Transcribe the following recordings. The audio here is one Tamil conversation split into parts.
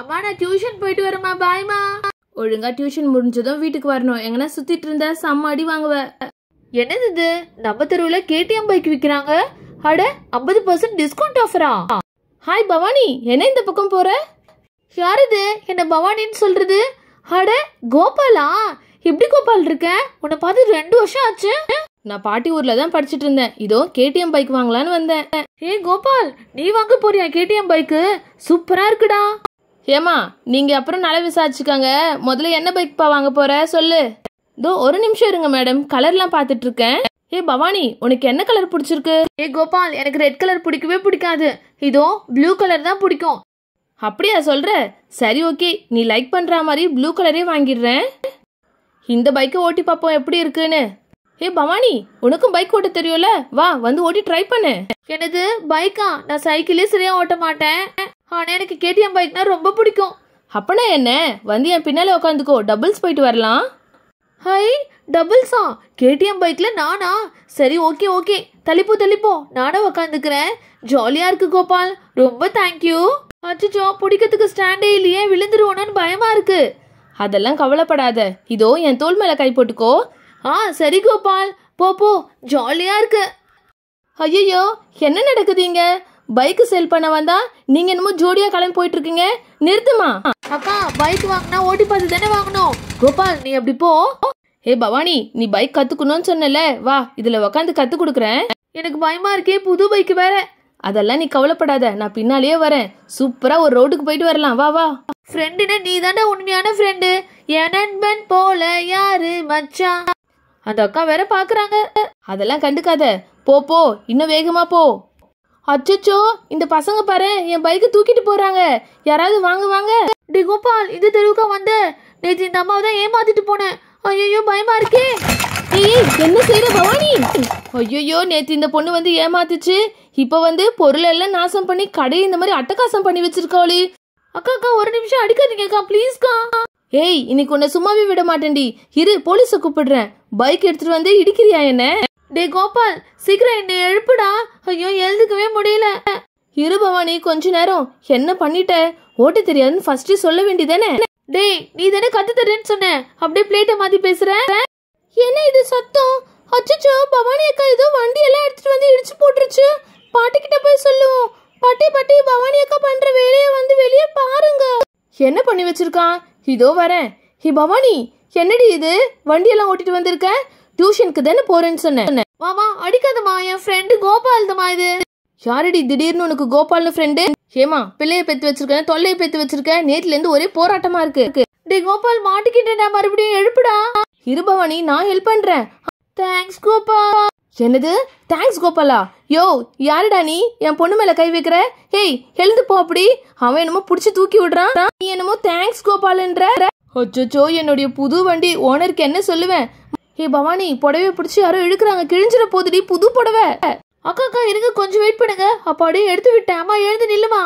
அம்மா நான் டியூஷன் போயிட்டு வரேம்மா. பாய்மா ஒழுங்கா டியூஷன் முடிஞ்சதும் வீட்டுக்கு வரணும். எங்கன்னா சுத்திட்டு இருந்த செம்ம அடி வாங்குவ. என்னது இது? நம்ம தெருவுல கேடிஎம் பைக் விக்கிறாங்க. அட ஐம்பது பர்சன்ட் டிஸ்கவுண்ட் ஆஃபரா ஹாய் பவானி. என்ன இந்த பக்கம் போற? யார் இது? என்ன பவானின்னு சொல்றது? அட கோபாலா? எப்படி கோபால் இருக்க? உன்னை பார்த்து ரெண்டு வருஷம் ஆச்சு. நான் பாட்டி ஊர்ல தான் படிச்சிட்டு இருந்தேன். இதோ கேடிஎம் பைக் வாங்கலான்னு வந்தேன். ஏ கோபால் நீ வாங்க போறியா கேடிஎம் பைக்கு சூப்பரா இருக்குடா. ஏமா நீங்க அப்புறம் நல்லா விசாரிச்சுக்கோங்க. முதல்ல என்ன பைக் பா வாங்க போற? சொல்லு. இதோ ஒரு நிமிஷம் இருங்க மேடம் கலர்லாம் பார்த்துட்டு இருக்கேன். ஏ பவானி உனக்கு என்ன கலர் பிடிச்சிருக்கு? ஏ கோபால் எனக்கு ரெட் கலர் பிடிக்கவே பிடிக்காது. இதோ ப்ளூ கலர் தான் பிடிக்கும். அப்படியா சொல்ற? சரி ஓகே நீ லைக் பண்ற மாதிரி ப்ளூ கலரே வாங்கிடுறேன். இந்த பைக்கை ஓட்டி பார்ப்போம் எப்படி இருக்குன்னு. ஏ பவானி உனக்கும் பைக் ஓட்ட தெரியும்ல? வா வந்து ஓட்டி ட்ரை பண்ணு. எனது பைக்கா நான் சைக்கிளே சரியா ஓட்ட மாட்டேன். ஆனால் எனக்கு கேடிஎம் பைக்னா ரொம்ப பிடிக்கும். அப்பனா என்ன? வந்து என் பின்னால் உட்காந்துக்கோ டபுள்ஸ் போயிட்டு வரலாம். ஹை டபுள்ஸா? கேடிஎம் பைக்கில் நானா? சரி ஓகே ஓகே. தள்ளிப்போ தள்ளிப்போ. நானும் உக்காந்துக்கிறேன். ஜாலியாக இருக்கு கோபால். ரொம்ப தேங்க்யூ அச்சோ பிடிக்கிறதுக்கு ஸ்டாண்டே இல்லையே. விழுந்துருவோன்னு பயமாக இருக்கு. அதெல்லாம் கவலைப்படாத. இதோ என் தோல் மேலே கை போட்டுக்கோ. ஆ சரி கோபால். போ போ. ஜாலியாக இருக்கு. ஐயோ என்ன நடக்குதுங்க இங்க பைக் சேல் பண்ண வந்தா நீங்க என்னமோ ஜோடியா கிளம்பி போயிட்டு இருக்கீங்க நிறுத்துமா? அக்கா பைக் வாங்கினா ஓட்டி பார்த்து தானே வாங்கணும். கோபால் நீ அப்படி போ. ஏ பவானி நீ பைக் கத்துக்கணும்னு சொன்னல வா இதுல உக்காந்து கத்து கொடுக்குறேன். எனக்கு பயமா இருக்கே புது பைக் வேற. அதெல்லாம் நீ கவலைப்படாத நான் பின்னாலேயே வரேன். சூப்பரா ஒரு ரோட்டுக்கு போயிட்டு வரலாம். வா வா. ஃப்ரெண்டுனா நீ தானே உண்மையான ஃப்ரெண்டு என் நண்பன் போல யாரு மச்சான் அந்த அக்கா வேற பாக்குறாங்க. அதெல்லாம் கண்டுக்காத. போ போ. இன்னும் வேகமா போ. அச்சச்சோ இந்த பசங்க பாரு என் பைக்கை தூக்கிட்டு போறாங்க. யாராவது வாங்க வாங்க. டி கோபால் இந்த தெருவுக்கா வந்த? நேற்று இந்த அம்மாவை தான் ஏமாத்திட்டு போனேன். ஐயோ பயமா இருக்கே. ஏய் என்ன செய்யற பவானி? ஐயோ நேத்து இந்த பொண்ணு வந்து ஏமாத்துச்சு. இப்ப வந்து பொருளை எல்லாம் நாசம் பண்ணி கடையை இந்த மாதிரி அட்டகாசம் பண்ணி வச்சிருக்காளி. அக்கா அக்கா ஒரு நிமிஷம் அடிக்காதீங்கக்கா ப்ளீஸ்க்கா ஏய் இன்னைக்கு உன்னை சும்மாவே விட மாட்டேன்டி. இரு போலீஸை கூப்பிடுறேன். பைக் எடுத்துட்டு வந்து இடிக்கிறியா என்ன? டே கோபால் சீக்கிரம் என்னை எழுப்புடா. ஐயோ எழுதுக்கவே முடியல. இரு பவானி கொஞ்ச நேரம். என்ன பண்ணிட்ட? ஓட்ட தெரியாதுன்னு ஃபர்ஸ்ட் சொல்ல வேண்டியதானே டேய் நீ தானே கத்து தரேன்னு சொன்ன. அப்படியே பிளேட்டை மாத்தி பேசுற? என்ன இது சத்தம்? அச்சச்சோ பவானி அக்கா ஏதோ வண்டி எல்லாம் எடுத்துட்டு வந்து இடிச்சு போட்டுருச்சு. பாட்டி கிட்ட போய் சொல்லுவோம். பாட்டி பாட்டி பவானி அக்கா பண்ற வேலையை வந்து வெளியே பாருங்க. என்ன பண்ணி வச்சிருக்கான்? இதோ வரேன். ஹி பவானி என்னடி இது? வண்டியெல்லாம் ஓட்டிட்டு வந்திருக்க? டியூஷனுக்கு தானே போறேன்னு சொன்னேன். மாமா அடிக்காதமா என் ஃப்ரெண்டு கோபால் தம்மா இது. யாரடி திடீர்னு உனக்கு கோபால்னு ஃப்ரெண்டு ஏமா பிள்ளைய பெத்து வச்சிருக்கேன் தொல்லைய பெத்து வச்சிருக்கேன். நேத்துல இருந்து ஒரே போராட்டமா இருக்கு. டே கோபால் மாட்டிக்கிட்டேன்டா மறுபடியும் எழுப்புடா. இருபவனி நான் ஹெல்ப் பண்றேன். தேங்க்ஸ் கோபால். என்னது? தேங்க்ஸ் கோபாலா? யோ யாருடா நீ? என் பொண்ணு மேல கை வைக்கிற? ஹேய் எழுந்து போ அப்படி. அவன் என்னமோ புடிச்சு தூக்கி விடுறான். நீ என்னமோ தேங்க்ஸ் கோபால்ன்ற. அச்சோ என்னுடைய புது வண்டி ஓனருக்கு என்ன சொல்லுவேன்? ஹே பவானி புடவை பிடிச்சி யாரோ இழுக்கிறாங்க கிழிஞ்சிட போதுடி புது புடவை. அக்கா அக்கா இருங்க கொஞ்சம் வெயிட் பண்ணுங்க. அப்ப அப்படியே எடுத்து விட்டேன் அம்மா எழுந்து நில்லுமா.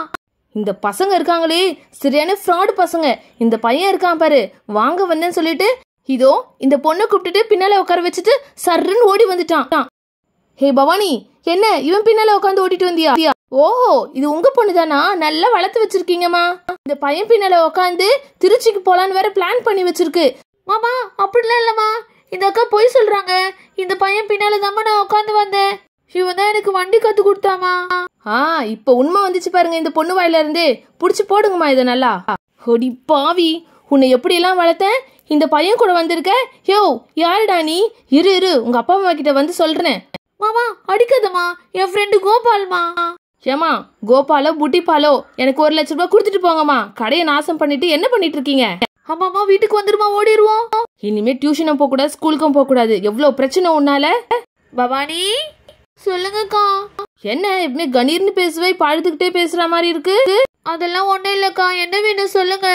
இந்த பசங்க இருக்காங்களே சரியான ஃப்ராடு பசங்க. இந்த பையன் இருக்கான் பாரு வாங்க வந்தேன்னு சொல்லிட்டு இதோ இந்த பொண்ணை கூப்பிட்டுட்டு பின்னால உட்கார வச்சுட்டு சர்ருன்னு ஓடி வந்துட்டான். ஹே பவானி என்ன இவன் பின்னால உட்காந்து ஓடிட்டு வந்தியா? ஓஹோ இது உங்க பொண்ணு தானா நல்லா வளர்த்து வச்சிருக்கீங்கம்மா. இந்த பையன் பின்னால உட்காந்து திருச்சிக்கு போலான்னு வேற பிளான் பண்ணி வச்சிருக்கு. மாமா அப்படிலாம் இல்லம்மா. இந்த அக்கா பொய் சொல்றாங்க. இந்த பையன் பின்னால தாம்மா நான் உட்காந்து வந்தேன். இவன் தான் எனக்கு வண்டி கத்து கொடுத்தாமா? ஆ இப்ப உண்மை வந்துச்சு பாருங்க இந்த பொண்ணு வாயில இருந்து புடிச்சு போடுங்கம்மா இதை நல்லா. ஹொடி பாவி உன்னை எப்படி எல்லாம் வளர்த்தேன்? இந்த பையன் கூட வந்திருக்க? யோ யாருடா நீ? இரு இரு உங்க அப்பா அம்மா கிட்ட வந்து சொல்றேன். மாமா அடிக்காதம்மா. என் ஃப்ரெண்டு கோபால்மா. ஏமா கோபாலோ புட்டிப்பாலோ எனக்கு ஒரு லட்ச ரூபாய் கொடுத்துட்டு போங்கம்மா. கடையை நாசம் பண்ணிட்டு என்ன பண்ணிட்டு இருக்கீங்க? அம்மாமா வீட்டுக்கு வந்துருமா ஓடிடுவோம் இனிமே டியூஷனும் போக கூடாது ஸ்கூலுக்கும் போக கூடாது எவ்வளவு பிரச்சனை உன்னால? பவானி? சொல்லுங்கக்கா. என்ன இப்படி கணீர்னு பேசுவே பழுதுகிட்டே பேசுற மாதிரி இருக்கு? அதெல்லாம் ஒண்ணும் இல்லக்கா. என்ன வேணும் சொல்லுங்க.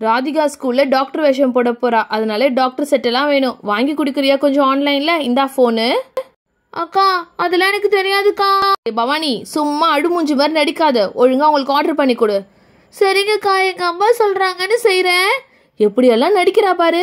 ராதிகா ஸ்கூல்ல டாக்டர் வேஷம் போட போறா. அதனால டாக்டர் செட் எல்லாம் வேணும். வாங்கி குடுக்கறியா கொஞ்சம் ஆன்லைன்ல இந்தா போனு அக்கா அதெல்லாம் எனக்கு தெரியாதுக்கா. பவானி சும்மா அடுமூஞ்சி மாதிரி நடிக்காத. ஒழுங்கா உங்களுக்கு ஆர்டர் பண்ணி கொடு. சரிங்கக்கா எங்க அம்மா சொல்றாங்கன்னு செய்யறேன் எப்படியெல்லாம் நடிக்கிறா பாரு?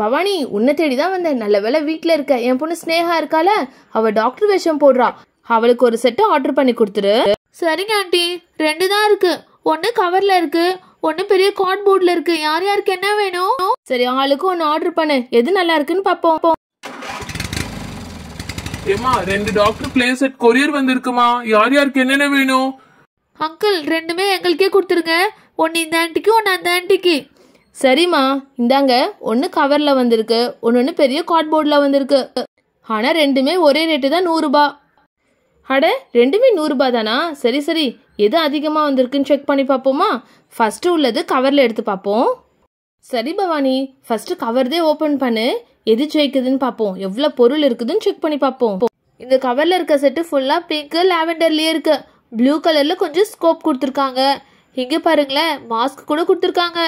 பவானி உன்னை தேடி தான் வந்தேன். நல்ல வேளை வீட்ல இருக்க. என் பொண்ணு ஸ்னேகா இருக்கால அவ டாக்டர் வேஷம் போடுறா. அவளுக்கு ஒரு செட்டை ஆர்டர் பண்ணி கொடுத்துரு. சரிங்க ஆண்டி. ரெண்டு தான் இருக்கு. ஒன்னு கவர்ல இருக்கு. ஒண்ணு பெரிய கார்ட்போர்ட்ல இருக்கு. யார் யாருக்கு என்ன வேணும்? சரி ஆளுக்கு ஒன்னு ஆர்டர் பண்ணு. எது நல்லா இருக்குன்னு பாப்போம். ஏமா ரெண்டு டாக்டர் பிளே செட் கொரியர் வந்திருக்குமா? யார் யாருக்கு என்னென்ன வேணும்? அங்கிள் ரெண்டுமே எங்களுக்கே கொடுத்துருங்க. ஒன்னு இந்த ஆன்ட்டிக்கு ஒன்னு அந்த ஆன்ட்டிக்கு சரிம்மா இந்தாங்க ஒன்று கவரில் வந்திருக்கு ஒன்று ஒன்று பெரிய கார்ட்போர்டில் வந்திருக்கு. ஆனால் ரெண்டுமே ஒரே ரேட்டு தான் நூறுரூபா அட ரெண்டுமே நூறுரூபா தானா? சரி சரி எது அதிகமாக வந்திருக்குன்னு செக் பண்ணி பார்ப்போமா? ஃபஸ்ட்டு உள்ளது கவரில் எடுத்து பார்ப்போம். சரி பவானி ஃபஸ்ட்டு கவர்தே ஓப்பன் பண்ணு. எது ஜெயிக்குதுன்னு பார்ப்போம். எவ்வளோ பொருள் இருக்குதுன்னு செக் பண்ணி பார்ப்போம். இந்த கவரில் இருக்க செட்டு ஃபுல்லாக பிங்க்கு லாவெண்டர்லேயே இருக்கு. ப்ளூ கலரில் கொஞ்சம் ஸ்கோப் கொடுத்துருக்காங்க. இங்கே பாருங்களேன் மாஸ்க் கூட கொடுத்துருக்காங்க.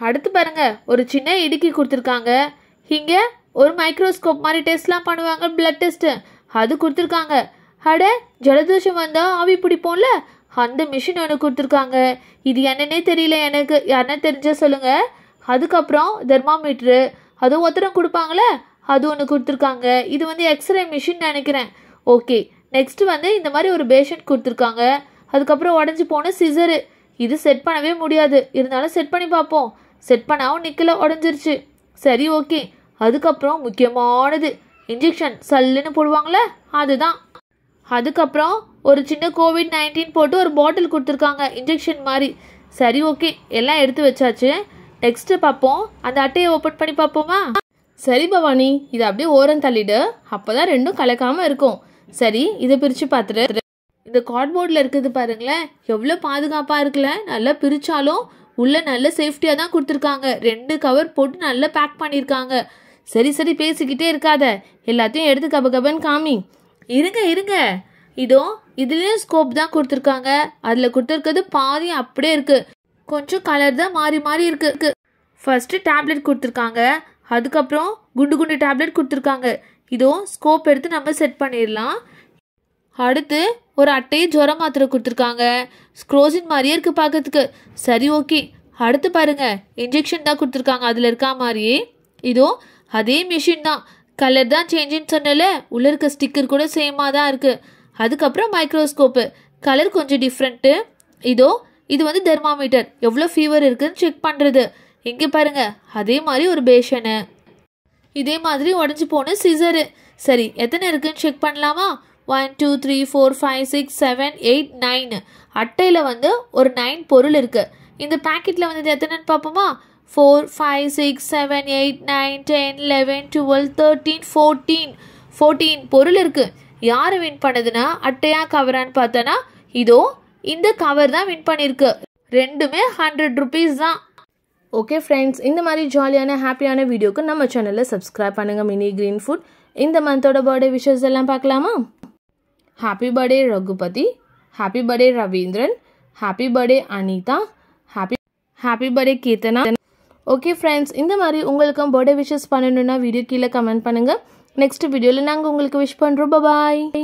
அடுத்து பாருங்க ஒரு சின்ன இடுக்கி கொடுத்துருக்காங்க. இங்கே ஒரு மைக்ரோஸ்கோப் மாதிரி டெஸ்ட்லாம் பண்ணுவாங்க பிளட் டெஸ்ட்டு அது கொடுத்துருக்காங்க. அட ஜலதோஷம் வந்தால் ஆவி பிடிப்போம்ல? அந்த மிஷின் ஒன்று கொடுத்துருக்காங்க. இது என்னன்னே தெரியல எனக்கு. யாருன்னா தெரிஞ்சால் சொல்லுங்கள் அதுக்கப்புறம் தெர்மாமீட்ரு அதுவும் ஒத்தரம் கொடுப்பாங்களே அது ஒன்று கொடுத்துருக்காங்க. இது வந்து எக்ஸ்ரே மிஷின் நினைக்கிறேன். ஓகே நெக்ஸ்ட்டு வந்து இந்த மாதிரி ஒரு பேஷண்ட் கொடுத்துருக்காங்க. அதுக்கப்புறம் உடஞ்சி போன சிசரு இது செட் பண்ணவே முடியாது. இருந்தாலும் செட் பண்ணி பார்ப்போம். செட் பண்ணாவும் நிற்கல உடஞ்சிருச்சு. சரி ஓகே அதுக்கப்புறம் முக்கியமானது இன்ஜெக்ஷன் சல்லுன்னு போடுவாங்களே அதுதான். அதுக்கப்புறம் ஒரு சின்ன கோவிட் நைன்டீன் போட்டு ஒரு பாட்டில் கொடுத்துருக்காங்க இன்ஜெக்ஷன் மாதிரி. சரி ஓகே எல்லாம் எடுத்து வச்சாச்சு. நெக்ஸ்ட்டு பார்ப்போம். அந்த அட்டையை ஓப்பன் பண்ணி பார்ப்போமா? சரி பவானி. இதை அப்படியே ஓரம் தள்ளிடு. அப்போதான் ரெண்டும் கலக்காமல் இருக்கும். சரி இதை பிரித்து பார்த்துட்டு இந்த கார்ட்போர்டில் இருக்குது பாருங்களேன். எவ்வளோ பாதுகாப்பாக இருக்குல்ல. நல்லா பிரித்தாலும் உள்ளே நல்ல சேஃப்டியாக தான் கொடுத்துருக்காங்க. ரெண்டு கவர் போட்டு நல்லா பேக் பண்ணியிருக்காங்க. சரி சரி பேசிக்கிட்டே இருக்காத. எல்லாத்தையும் எடுத்து கப கபன்னு காமி. இருங்க இருங்க. இதோ இதுலேயும் ஸ்கோப் தான் கொடுத்துருக்காங்க. அதில் கொடுத்துருக்கிறது பாதி அப்படியே இருக்கு. கொஞ்சம் கலர் தான் மாறி மாறி இருக்கு. ஃபஸ்ட்டு டேப்லெட் கொடுத்துருக்காங்க. அதுக்கப்புறம் குண்டு குண்டு டேப்லெட் கொடுத்துருக்காங்க. இதோ ஸ்கோப் எடுத்து நம்ம செட் பண்ணிடலாம். அடுத்து ஒரு அட்டையை ஜுரம் மாத்திரை கொடுத்துருக்காங்க. ஸ்க்ரோசின் மாதிரியே இருக்குது பார்க்கறதுக்கு. சரி ஓகே. அடுத்து பாருங்கள் இன்ஜெக்ஷன் தான் கொடுத்துருக்காங்க. அதில் இருக்கா மாதிரியே. இதோ அதே மிஷின் தான். கலர் தான் சேஞ்சுன்னு சொன்னல உள்ளே இருக்க ஸ்டிக்கர் கூட சேமாக தான் இருக்குது அதுக்கப்புறம் மைக்ரோஸ்கோப்பு கலர் கொஞ்சம் டிஃப்ரெண்ட்டு இதோ இது வந்து தெர்மாமீட்டர் எவ்வளோ ஃபீவர் இருக்குதுன்னு செக் பண்ணுறது இங்கே பாருங்கள் அதே மாதிரி ஒரு பேஷனு இதே மாதிரி உடஞ்சி போன சிசரு சரி எத்தனை இருக்குன்னு செக் பண்ணலாமா? One two three four five six seven eight nine அட்டையில் வந்து ஒரு நைன் பொருள் இருக்குது இந்த பேக்கெட்டில் வந்து எத்தனைன்னு பார்ப்போமா? Four five six seven eight nine ten eleven twelve thirteen fourteen fourteen பொருள் இருக்குது யார் வின் பண்ணுதுன்னா அட்டையா கவரான்னு பார்த்தோன்னா இதோ இந்த கவர் தான் வின் பண்ணியிருக்கு ரெண்டுமே ஹண்ட்ரட் ருபீஸ் தான். ஓகே ஃப்ரெண்ட்ஸ் இந்த மாதிரி ஜாலியான ஹாப்பியான வீடியோக்கு நம்ம சேனலில் சப்ஸ்கிரைப் பண்ணுங்கள் மினி க்ரீன் ஃபுட் இந்த மந்தோட பர்த்டே விஷஸ் எல்லாம் பார்க்கலாமா? Happy birthday Raghupathi happy birthday Ravindran happy birthday Anitha happy happy birthday Keerthana okay friends இந்த மாதிரி உங்களுக்கும் பர்த்டே விஷஸ் பண்ணணுன்னா வீடியோ கீழே கமெண்ட் பண்ணுங்கள் நெக்ஸ்ட் வீடியோவில் நாங்கள் உங்களுக்கு விஷ் பண்ணுறோம் பாய்